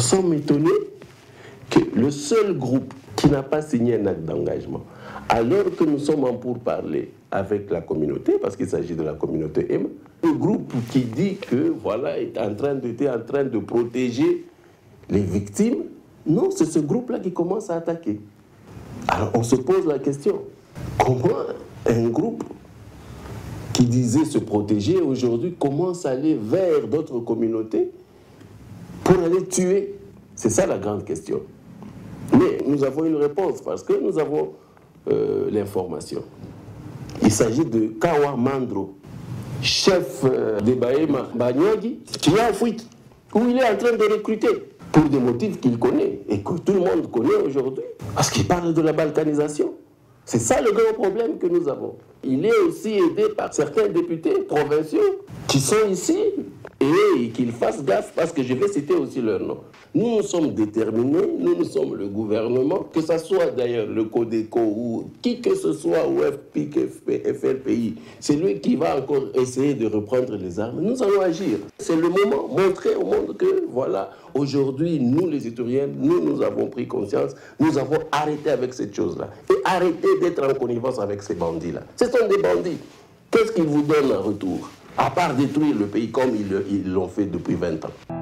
sommes étonnés que le seul groupe qui n'a pas signé un acte d'engagement, alors que nous sommes en pourparler avec la communauté, parce qu'il s'agit de la communauté M, le groupe qui dit que voilà est en train de, était en train de protéger les victimes, non, c'est ce groupe-là qui commence à attaquer. Alors on se pose la question, comment un groupe qui disait se protéger aujourd'hui commence à aller vers d'autres communautés pour aller tuer C'est ça la grande question. Mais nous avons une réponse parce que nous avons euh, l'information. Il s'agit de Kawa Mandro, chef euh, de Baema Banyagi, qui est en fuite, où il est en train de recruter pour des motifs qu'il connaît et que tout le monde connaît aujourd'hui. Parce qu'il parle de la balkanisation. C'est ça le grand problème que nous avons. Il est aussi aidé par certains députés provinciaux qui sont ici et qu'ils fassent gaffe parce que je vais citer aussi leur nom. Nous, nous sommes déterminés, nous, nous sommes le gouvernement, que ce soit d'ailleurs le Codeco ou qui que ce soit, ou FPIC, FLPI, c'est lui qui va encore essayer de reprendre les armes. Nous allons agir. C'est le moment, montrer au monde que, voilà, aujourd'hui, nous les citoyens, nous, nous avons pris conscience, nous avons arrêté avec cette chose-là. Et arrêté d'être en connivence avec ces bandits-là. Ce sont des bandits. Qu'est-ce qu'ils vous donnent en retour? À part détruire le pays comme ils l'ont fait depuis 20 ans.